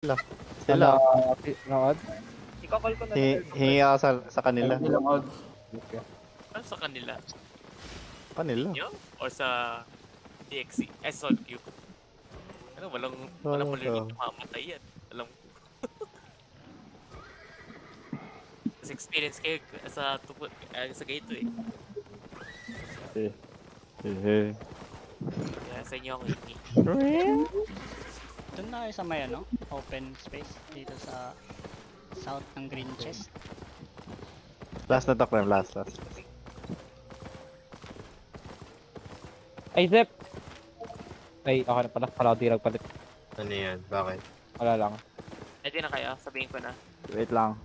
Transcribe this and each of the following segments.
Sila. Sila. Nood? Iko-call ko na hingi ako sa, sa kanila. Ilang odds? Ano sa kanila? Kanila. Nyo? O sa DXC? Eh, sa Q? Ano, walang, walang Wala maliliit ka. mamatay yan. Alam ko. Kasi experience kayo sa, tupo, eh, sa gateway. Eh. Eh. Kaya sa inyo ako hingi. Doon na kayo sa may ano, open space dito sa south ng green chest. Last na lang, last, last. Ay, Zep! Ay, okay na pala. Kala ko di nagpalit. Ano yan? Bakit? Wala lang. Ready na kayo? Sabihin ko na. Wait lang.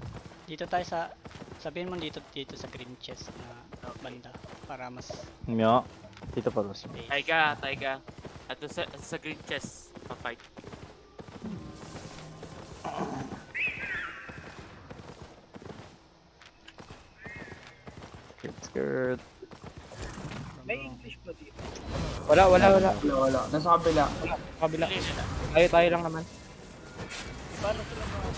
Dito tayo sa sabihin mo dito dito sa green chest na banda para mas Nyo. Dito pa rin. Taiga, Taiga. At sa, sa green chest, pa-fight. Skirt, skirt. May English ba dito? Wala, wala, wala. Wala, wala. Nasa kabila. Kabila. Clear na. Tayo, tayo lang naman. Paano sila mga...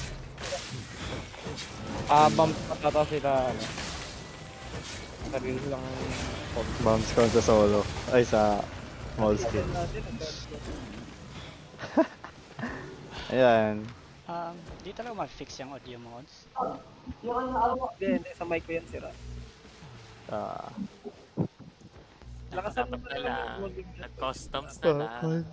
Ah, bump patata sila, ano. Sarili lang. Bombs ko sa solo. Ay, sa nag-guard. Ayan. Um, dito lang mag-fix yung audio mods. Hindi, hindi. Sa mic ko yan sira. Ah. Mo Dapat na na niya. Nag-customs na lang.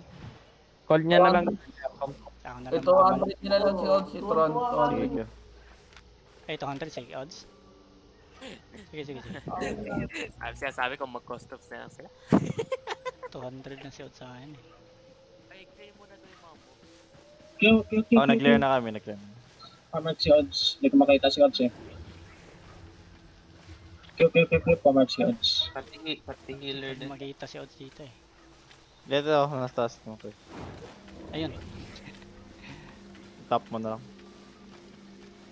Call niya na lang. Na. Ito, 100 nila lang si odds si Tron. Sige. 200. Ay, 200 sige odds. Sige, sige, sige. Sabi siya sabi ko mag-customs na lang sila. 200 na si odds sa akin eh. Ay, clear muna doon yung mga Q, Oh, nag-clear na kami, nag-clear na. Pamark si Odds. Hindi ko makita si Odds eh. Q, Q, Q, Q, pamark si Odds. Pati, pati healer Hindi makita si odds dito eh. Dito ako, nasa taas mo. Okay. Ayun. Top mo na lang.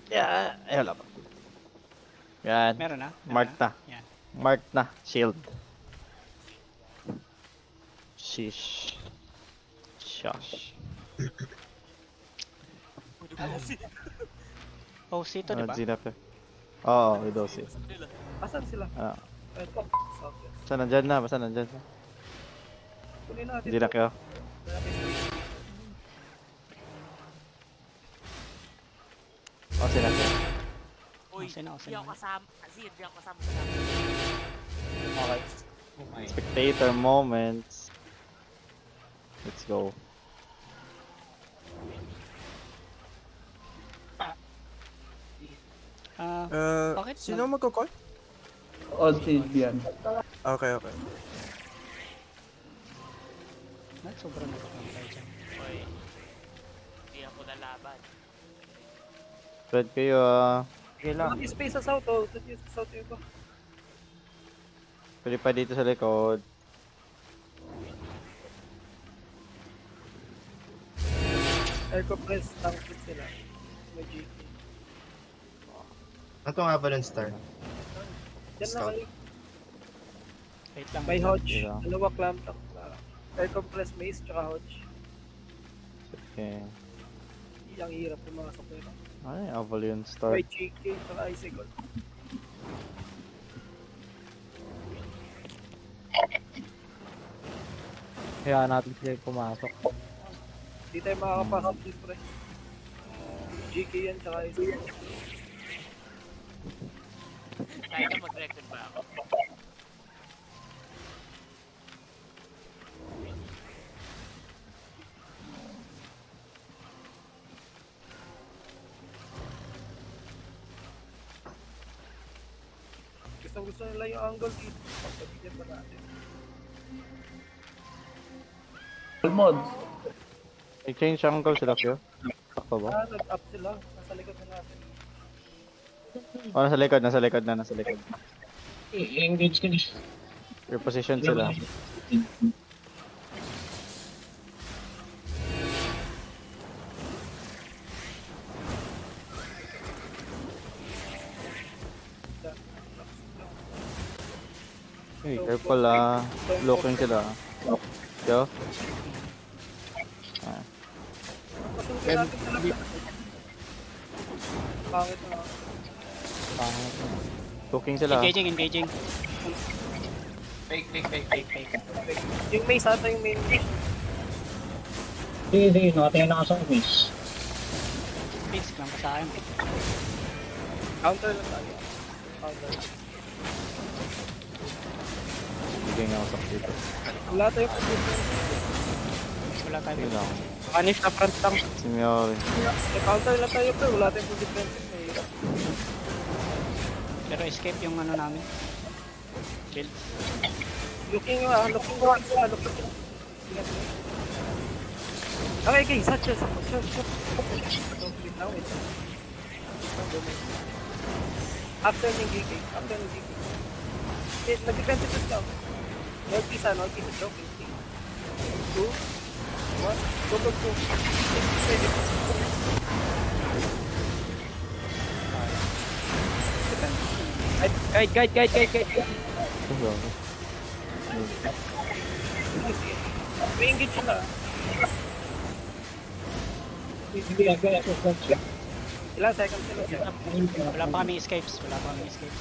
Yeah. Ay, wala pa. Yan. Meron na. meron Mark na. Yan. Mark na. Shield. Shish. Shush. Oh, sito, di ba? Ah, Zinap eh. Oo, with those eh. Asan sila? Ah. Ito. Basta nandyan na, basta nandyan na. Kunin natin. Hindi na kayo. O, sila kayo. Uy, hindi ako kasama. Kasi hindi ako kasama. Okay. Spectator moments. Let's go. Ah, Uh, Bakit sino magko-call? Si Bian. Okay, okay. uh, sobrang nagpapang tayo dyan. Uy, hindi ako lalaban. Spread kayo ah. Sige lang. Mga space sa south, oh. Doon yung sa south yung iba. Pwede pa dito sa likod. Air compress, tank sila. May GK. Ito nga ba ng star? Diyan na Scout. kayo. Wait lang. May. Hodge. Yeah. Dalawa clamp tank. Uh, air compress mace, tsaka Hodge. Okay. Ang hirap yung mga sapera. Ay, Avalon Star. May GK, tsaka Icicle. Kaya natin sila pumasok. Hindi tayo makakapasok dito pre. GK yan, tsaka Icicle. Kaya na mag-record ba ako? Gusto gusto nila yung angle dito. Pagpabigyan pa natin. Mods. I-change angle sila kayo. Takpa ba? Ah, nag-up sila. Nasa likod na natin. Oh, nasa likod, nasa likod na, nasa likod. I-engage ka na. Reposition sila. Hey, careful ah. Looking sila. Yo. Ah. Sa labas. Pangit na. Cooking sila. Engaging, engaging. Fake, fake, fake, Fake, fake. Yung mace ata yung main. Sige, sige, nakatayo na ka sa office. Fix lang pa sa akin. Counter lang tayo. Counter. Bigay nga ako sa dito. Wala tayo position. Wala tayo. Lang. Punish na front lang. Si Miori. Eh, counter lang tayo pero wala tayong position. Pero escape yung ano namin. Build. Looking ah, looking ah, looking. Ingat mo. Okay, okay, such as such as. After ng GK, after ng GK. Nag-defensive ka. North east ah, north east, okay. Two, one, go, go, go. Ready. Guide, guide, guide, guide, guide. May engage ako. Ilang seconds sila. Wala pa kami escapes. Wala pa kami escapes.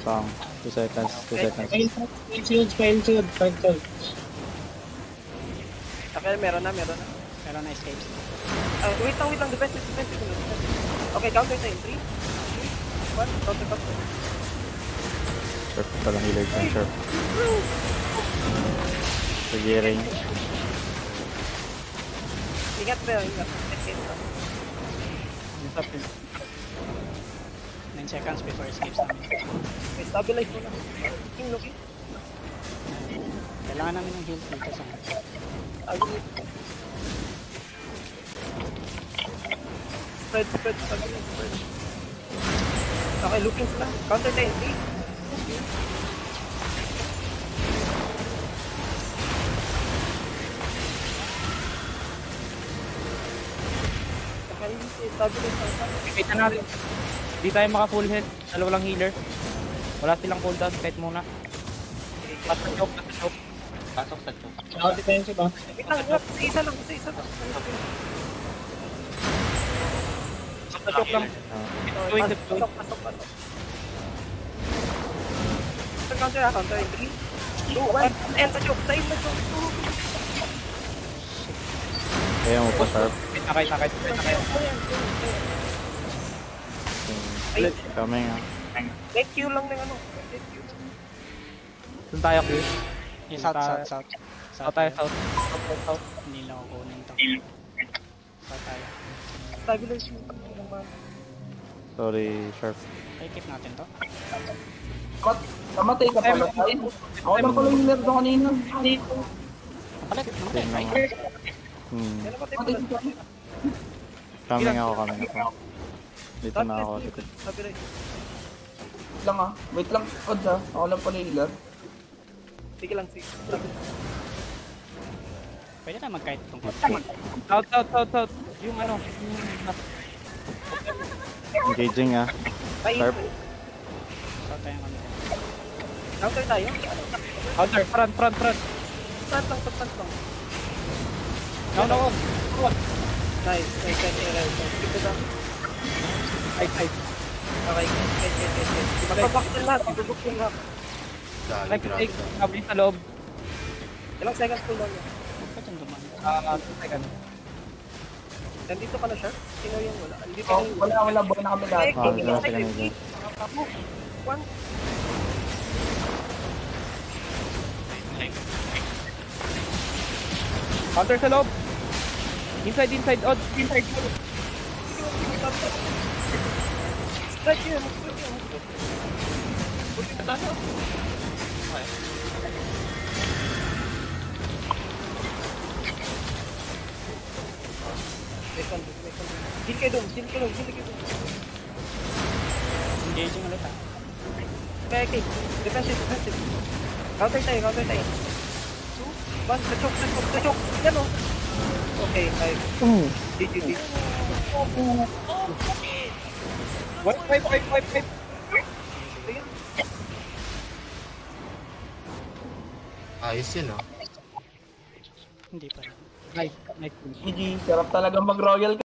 Pang. 2 seconds. 2 seconds. File shield, file shield, file shield. Okay, meron na, meron na. Pero na escapes. Ah, wait lang, wait lang. Defensive, defensive. defensive. Okay, counter tayo. 3, 2, 1. Counter, counter. Sharp pa lang healer dyan. Sharp. Sige, range. Ingat ba, ingat. Escape na. 9 seconds before escapes namin. Okay, stabilize mo na. Looking, looking. Kailangan namin ng heal dito sa Stabilize. Spread, spread, stabilize, spread. Okay, looking sila. Counter tayo. 3, Okay, stabilize na. Kita natin. Di tayo maka full health. Dalawa lang healer. Wala silang cooldown kahit muna. Pas sa choke, pas sa choke. pasok sa choke. Ako, defensive ah. Wait lang, wait lang. Isa isa lang, isa isa lang. Pas sa choke lang. Ah. Doing the play. Pasok, pasok, pasok. Counter, counter, ah, counter. 3, 2, 1. End sa choke, end sa choke. Kaya mo pa sharp. Kita kayo, kita kayo, kita kayo. Ay, Coming ah. let Q lang ng ano. Let Q. Doon tayo, Chris. Yung south, south, south. South tayo, south. South, south, south. Hindi lang ako kunin to. South tayo. Stabilize mo. Man. Sorry, sharp. Okay, keep natin to. Mat, namatay ka pala. Ako lang pala yung healer doon kanina. Napalit, namatay. Right? Hmm. Yan naman Matay tayo. ka pala. Coming ako, coming ako. Dito na ako. Dito. Wait lang ah. Wait lang, odds ah. Ako lang pala yung healer. Sige lang, sige. Pwede na mag-kite tungkol. South, south, south, south. Yung ano, yung... Engaging ah. Ay, Sharp. Counter tayo. Counter, front, front, front. Start lang, start lang. No, no, no. Nice, nice, nice, nice, nice. Keep it up. Side, side. Okay, nice, nice, nice, nice. Magpapak na lahat, ibubuk yung lahat. Like, take, cover sa loob. Ilang seconds ko lang yan. Ba't yung dumaan? Ah, two seconds. Nandito ka na siya? Sino yung wala? Nandito Oh, wala, wala. Buwan na kami lahat. Ah, kung wala nito. please. Ako. One. Counter sa loob. Inside, inside, odd. Inside. Strike yun, strike yun. Buti na tayo. Heal kayo dun, heal kayo dun, heal kayo dun. Engaging ulit ah. Okay, okay. Defensive, defensive. Counter tayo, counter tayo. Two, one, choke, sa choke. Yan o. Okay, nice. GG, GG. Wipe, wipe, wipe, wipe, wipe. Sige. Ayos yun ah. Hindi pa nice. GG, sarap talaga mag-royal